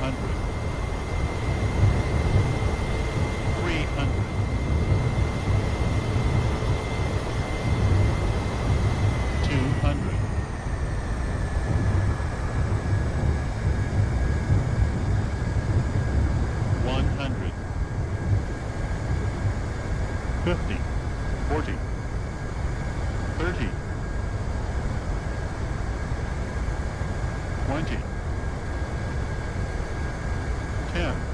300. 50, 40, 30, 20, 10.